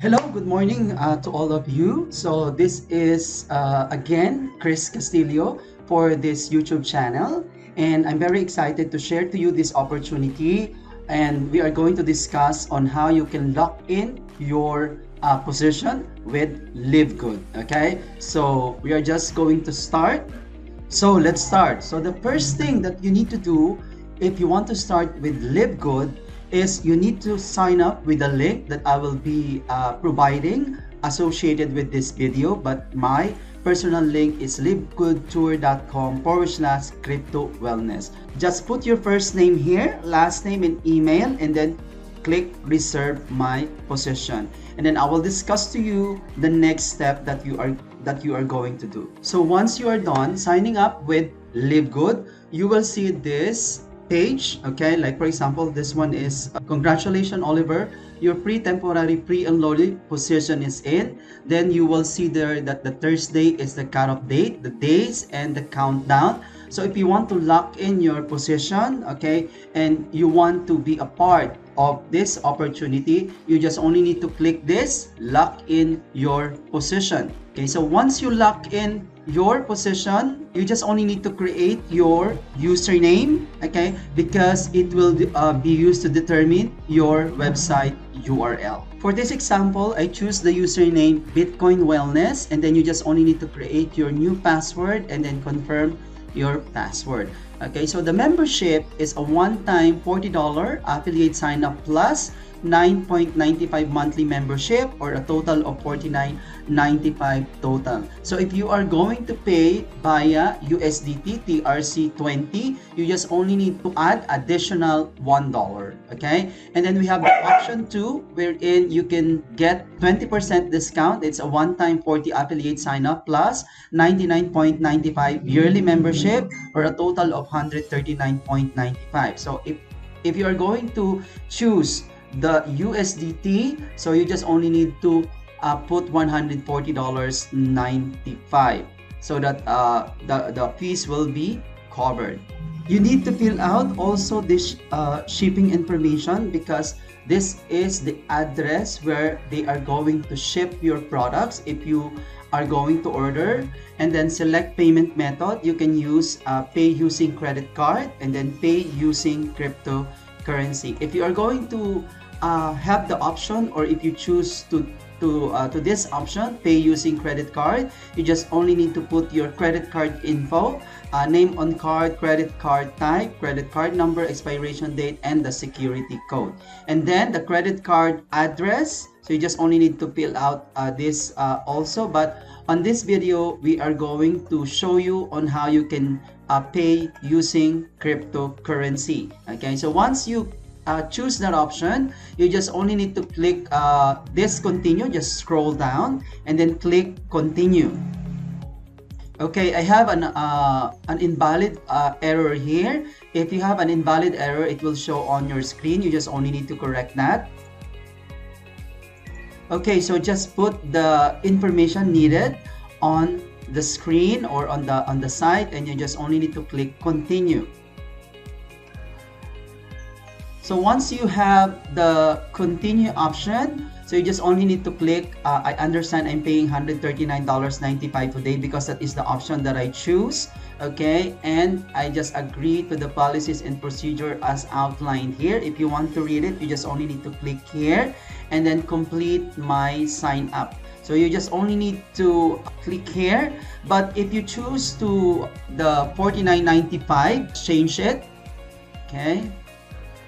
Hello, good morning uh, to all of you. So this is uh, again Chris Castillo for this YouTube channel and I'm very excited to share to you this opportunity and we are going to discuss on how you can lock in your uh, position with Live Good. Okay, so we are just going to start. So let's start. So the first thing that you need to do if you want to start with Live Good is you need to sign up with the link that I will be uh, providing associated with this video but my personal link is livegoodtour.com forward slash crypto wellness. Just put your first name here last name and email and then click reserve my position and then I will discuss to you the next step that you are that you are going to do. So once you are done signing up with live good you will see this page okay? Like for example this one is uh, congratulations oliver. Your pre-temporary pre-unloaded position is in. Then you will see there that the thursday is the cutoff date the days and the countdown. So if you want to lock in your position okay and you want to be a part of this opportunity you just only need to click this lock in your position. Okay so once you lock in your position you just only need to create your username okay? Because it will uh, be used to determine your website url for this example i choose the username bitcoin wellness and then you just only need to create your new password and then confirm your password. Okay so the membership is a one-time $40 affiliate sign up plus 9.95 monthly membership or a total of 49.95 total. So if you are going to pay via USDT TRC20, you just only need to add additional $1, okay? And then we have the option 2 wherein you can get 20% discount. It's a one-time 40 affiliate sign up plus 99.95 yearly membership or a total of 139.95. So if if you are going to choose the USDT. So you just only need to uh, put $140.95 so that uh, the, the fees will be covered. You need to fill out also this uh, shipping information because this is the address where they are going to ship your products if you are going to order and then select payment method you can use uh, pay using credit card and then pay using cryptocurrency if you are going to uh, have the option or if you choose to to uh, to this option pay using credit card you just only need to put your credit card info uh, name on card credit card type credit card number expiration date and the security code. And then the credit card address so you just only need to fill out uh, this uh, also. But on this video we are going to show you on how you can uh, pay using cryptocurrency. Okay so once you uh, choose that option, you just only need to click uh, this continue, just scroll down and then click continue. Okay, I have an, uh, an invalid uh, error here. If you have an invalid error, it will show on your screen. You just only need to correct that. Okay, so just put the information needed on the screen or on the on the site and you just only need to click continue. So once you have the continue option, so you just only need to click, uh, I understand I'm paying $139.95 today because that is the option that I choose. Okay, and I just agree to the policies and procedure as outlined here. If you want to read it, you just only need to click here and then complete my sign up. So you just only need to click here. But if you choose to the $49.95, change it. Okay,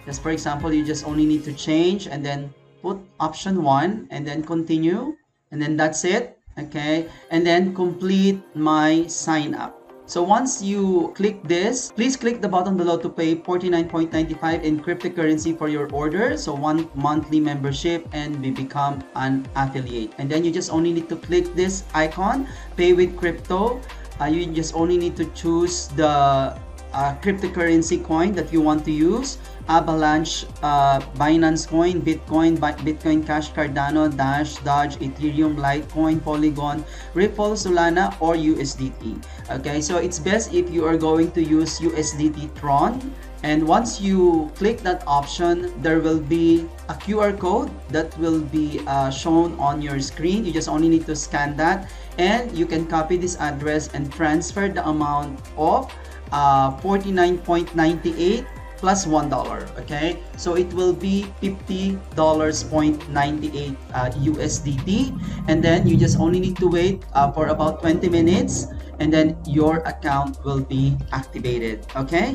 just for example, you just only need to change and then put option one and then continue and then that's it. Okay. And then complete my sign up. So once you click this, please click the button below to pay 49.95 in cryptocurrency for your order. So one monthly membership and we become an affiliate. And then you just only need to click this icon, pay with crypto. Uh, you just only need to choose the uh, cryptocurrency coin that you want to use Avalanche, uh, Binance Coin, Bitcoin, Bitcoin Cash, Cardano, Dash, Dodge, Ethereum, Litecoin, Polygon, Ripple, Solana, or USDT. Okay, so it's best if you are going to use USDT Tron And once you click that option, there will be a QR code that will be uh, shown on your screen. You just only need to scan that and you can copy this address and transfer the amount of uh, 49.98 plus one dollar okay? So it will be 50 dollars point 98 uh, USDT and then you just only need to wait uh, for about 20 minutes and then your account will be activated okay?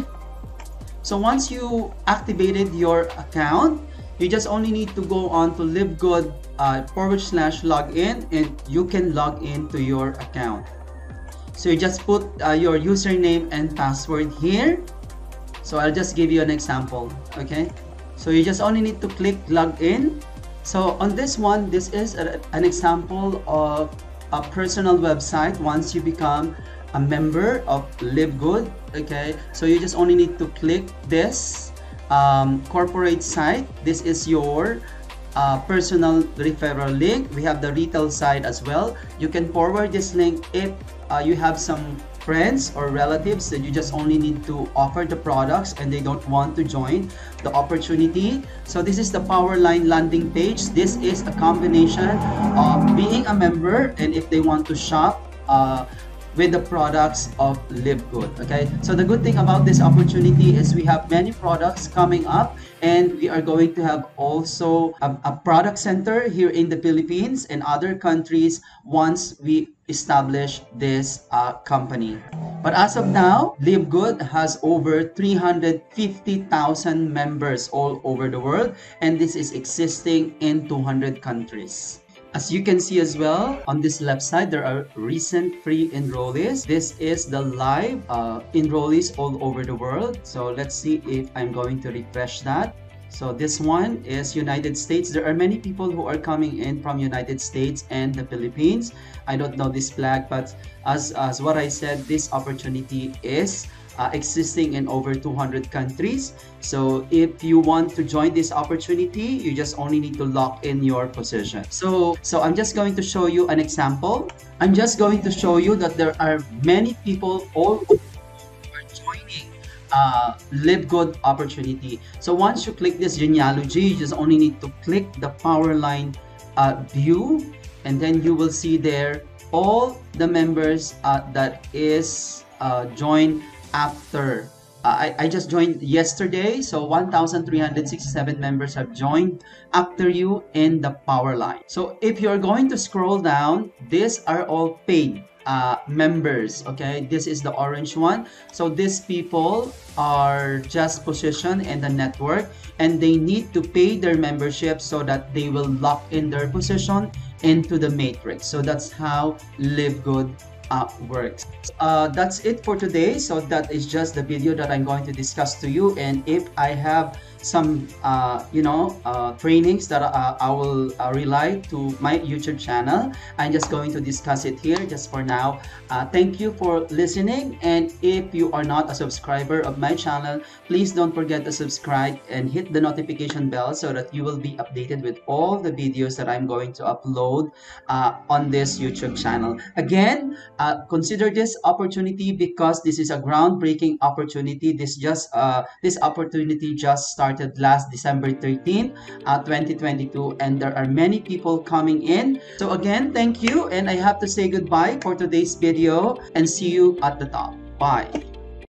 So once you activated your account you just only need to go on to livegood uh, forward slash login and you can log into your account so you just put uh, your username and password here. So I'll just give you an example okay? So you just only need to click log in. so on this one this is a, an example of a personal website once you become a member of live good okay? So you just only need to click this um, corporate site. This is your uh, personal referral link. We have the retail side as well. You can forward this link if uh, you have some friends or relatives that you just only need to offer the products and they don't want to join the opportunity so this is the powerline landing page this is a combination of being a member and if they want to shop uh, with the products of Live Good. Okay, so the good thing about this opportunity is we have many products coming up, and we are going to have also a, a product center here in the Philippines and other countries once we establish this uh, company. But as of now, Live Good has over 350,000 members all over the world, and this is existing in 200 countries. As you can see as well, on this left side, there are recent free enrollees. This is the live uh, enrollees all over the world. So let's see if I'm going to refresh that. So this one is United States. There are many people who are coming in from United States and the Philippines. I don't know this flag, but as, as what I said, this opportunity is uh, existing in over 200 countries. So if you want to join this opportunity, you just only need to lock in your position. So, so I'm just going to show you an example. I'm just going to show you that there are many people all uh, live good opportunity. So once you click this genealogy, you just only need to click the power line uh, view and then you will see there all the members uh, that is uh, joined after I, I just joined yesterday so 1367 members have joined after you in the power line. So if you're going to scroll down these are all paid uh, members okay? This is the orange one. So these people are just positioned in the network and they need to pay their membership so that they will lock in their position into the matrix. So that's how live good uh, works. Uh, that's it for today. So that is just the video that I'm going to discuss to you. And if I have some uh, you know uh, trainings that uh, I will uh, rely to my YouTube channel. I'm just going to discuss it here just for now. Uh, thank you for listening and if you are not a subscriber of my channel, please don't forget to subscribe and hit the notification bell so that you will be updated with all the videos that I'm going to upload uh, on this YouTube channel. Again, consider this opportunity because this is a groundbreaking opportunity. This just this opportunity just started started last December 13, uh, 2022 and there are many people coming in. So again, thank you and I have to say goodbye for today's video and see you at the top. Bye.